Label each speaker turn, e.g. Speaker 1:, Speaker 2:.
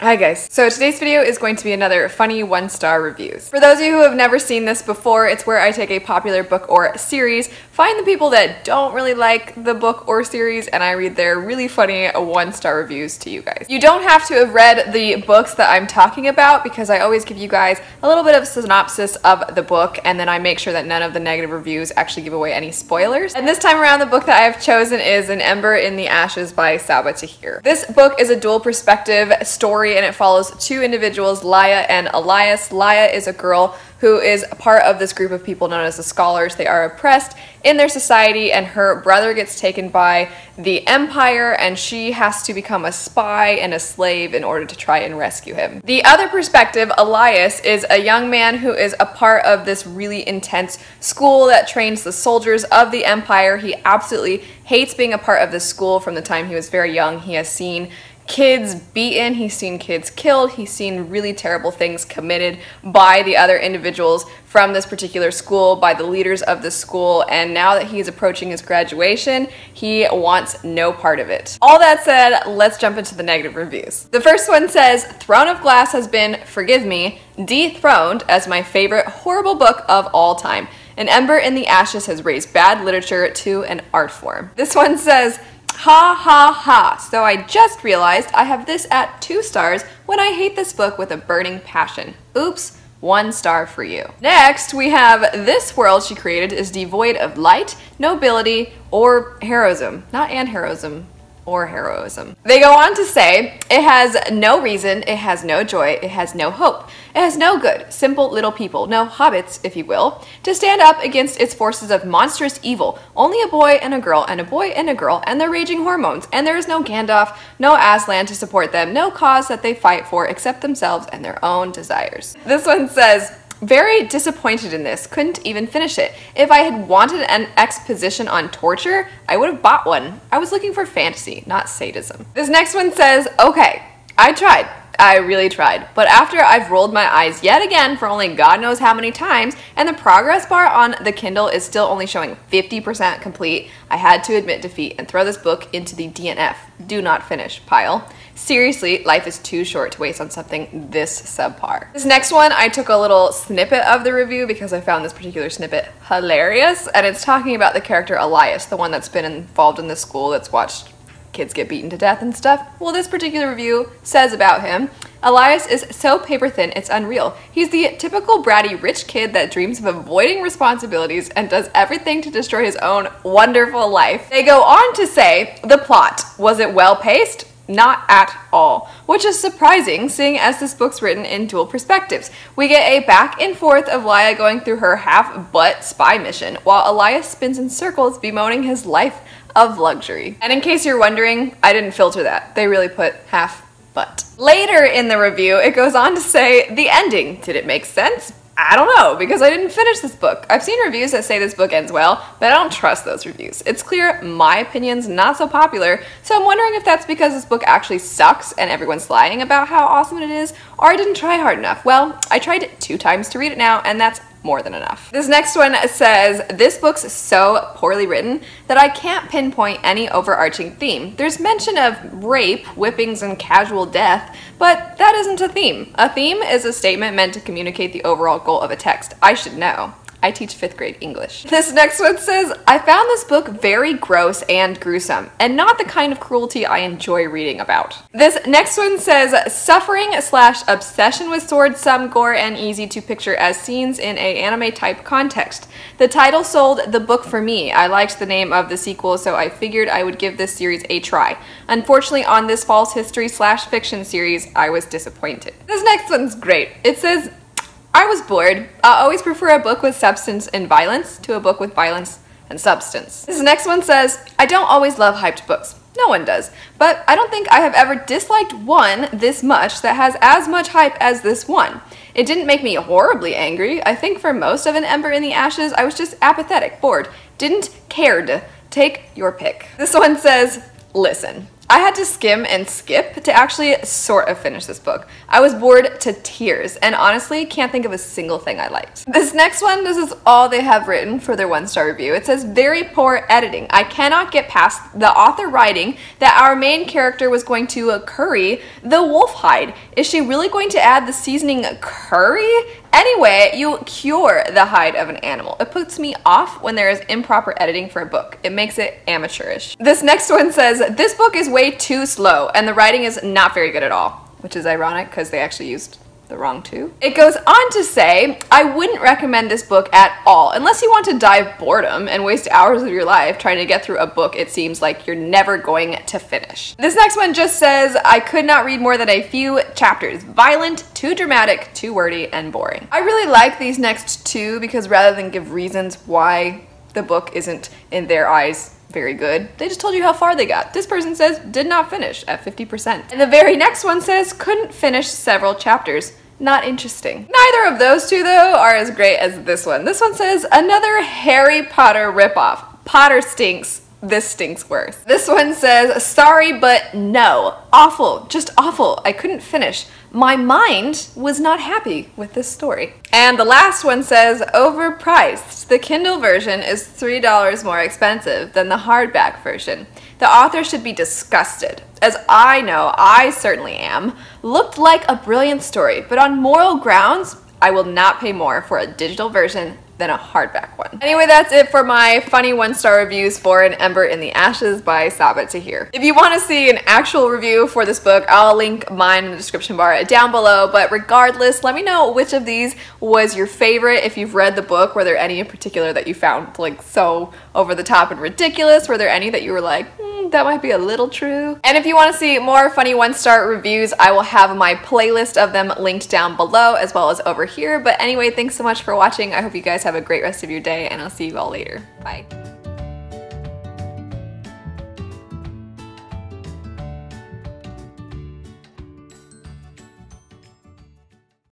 Speaker 1: Hi guys. So today's video is going to be another funny one star reviews. For those of you who have never seen this before, it's where I take a popular book or series, find the people that don't really like the book or series, and I read their really funny one star reviews to you guys. You don't have to have read the books that I'm talking about because I always give you guys a little bit of synopsis of the book and then I make sure that none of the negative reviews actually give away any spoilers. And this time around the book that I've chosen is An Ember in the Ashes by Sabaa Tahir. This book is a dual perspective story story and it follows two individuals, Laia and Elias. Laia is a girl who is a part of this group of people known as the Scholars. They are oppressed in their society, and her brother gets taken by the Empire, and she has to become a spy and a slave in order to try and rescue him. The other perspective, Elias, is a young man who is a part of this really intense school that trains the soldiers of the Empire. He absolutely hates being a part of this school from the time he was very young. He has seen kids beaten, he's seen kids killed, he's seen really terrible things committed by the other individuals from this particular school, by the leaders of the school, and now that he's approaching his graduation, he wants no part of it. All that said, let's jump into the negative reviews. The first one says, Throne of Glass has been, forgive me, dethroned as my favorite horrible book of all time. An Ember in the Ashes has raised bad literature to an art form. This one says, Ha ha ha. So I just realized I have this at two stars when I hate this book with a burning passion. Oops. One star for you. Next, we have this world she created is devoid of light, nobility, or heroism. Not and heroism, or heroism. They go on to say, it has no reason, it has no joy, it has no hope, it has no good, simple little people, no hobbits, if you will, to stand up against its forces of monstrous evil. Only a boy and a girl, and a boy and a girl, and their raging hormones, and there is no Gandalf, no Aslan to support them, no cause that they fight for except themselves and their own desires. This one says, very disappointed in this, couldn't even finish it. If I had wanted an exposition on torture, I would have bought one. I was looking for fantasy, not sadism. This next one says, okay, I tried. I really tried. But after I've rolled my eyes yet again for only God knows how many times, and the progress bar on the Kindle is still only showing 50% complete, I had to admit defeat and throw this book into the DNF, do not finish, pile. Seriously, life is too short to waste on something this subpar. This next one, I took a little snippet of the review because I found this particular snippet hilarious, and it's talking about the character Elias, the one that's been involved in the school that's watched kids get beaten to death and stuff. Well, this particular review says about him, Elias is so paper thin, it's unreal. He's the typical bratty rich kid that dreams of avoiding responsibilities and does everything to destroy his own wonderful life. They go on to say, the plot, was it well paced? Not at all, which is surprising seeing as this book's written in dual perspectives. We get a back and forth of Laia going through her half-butt spy mission, while Elias spins in circles bemoaning his life of luxury. And in case you're wondering, I didn't filter that. They really put half butt. Later in the review, it goes on to say, the ending. Did it make sense? I don't know, because I didn't finish this book. I've seen reviews that say this book ends well, but I don't trust those reviews. It's clear my opinion's not so popular, so I'm wondering if that's because this book actually sucks and everyone's lying about how awesome it is, or I didn't try hard enough. Well, I tried it two times to read it now, and that's more than enough. This next one says, this book's so poorly written that I can't pinpoint any overarching theme. There's mention of rape, whippings, and casual death, but that isn't a theme. A theme is a statement meant to communicate the overall goal of a text. I should know. I teach fifth grade English. This next one says, I found this book very gross and gruesome, and not the kind of cruelty I enjoy reading about. This next one says, suffering slash obsession with swords, some gore, and easy to picture as scenes in a anime type context. The title sold the book for me. I liked the name of the sequel, so I figured I would give this series a try. Unfortunately, on this false history slash fiction series, I was disappointed. This next one's great. It says, I was bored. I always prefer a book with substance and violence to a book with violence and substance. This next one says, I don't always love hyped books. No one does. But I don't think I have ever disliked one this much that has as much hype as this one. It didn't make me horribly angry. I think for most of An Ember in the Ashes, I was just apathetic, bored, didn't cared. Take your pick. This one says, listen, I had to skim and skip to actually sort of finish this book. I was bored to tears and honestly can't think of a single thing I liked. This next one, this is all they have written for their one star review. It says, very poor editing. I cannot get past the author writing that our main character was going to uh, curry the wolf hide. Is she really going to add the seasoning curry? Anyway, you cure the hide of an animal. It puts me off when there is improper editing for a book. It makes it amateurish. This next one says, this book is way too slow and the writing is not very good at all, which is ironic because they actually used the wrong two. It goes on to say, I wouldn't recommend this book at all, unless you want to die of boredom and waste hours of your life trying to get through a book it seems like you're never going to finish. This next one just says, I could not read more than a few chapters. Violent, too dramatic, too wordy, and boring. I really like these next two because rather than give reasons why the book isn't, in their eyes, very good. They just told you how far they got. This person says, did not finish at 50%. And the very next one says, couldn't finish several chapters. Not interesting. Neither of those two, though, are as great as this one. This one says, another Harry Potter ripoff. Potter stinks. This stinks worse. This one says, sorry, but no. Awful. Just awful. I couldn't finish. My mind was not happy with this story. And the last one says, overpriced. The Kindle version is $3 more expensive than the hardback version. The author should be disgusted. As I know, I certainly am. Looked like a brilliant story, but on moral grounds, I will not pay more for a digital version than a hardback one. Anyway, that's it for my funny one-star reviews for An Ember in the Ashes by Sabaa Tahir. If you want to see an actual review for this book, I'll link mine in the description bar down below, but regardless, let me know which of these was your favorite. If you've read the book, were there any in particular that you found like so over the top and ridiculous? Were there any that you were like, hmm, that might be a little true? And if you want to see more funny one-star reviews, I will have my playlist of them linked down below as well as over here. But anyway, thanks so much for watching. I hope you guys have a great rest of your day and I'll see you all later. Bye.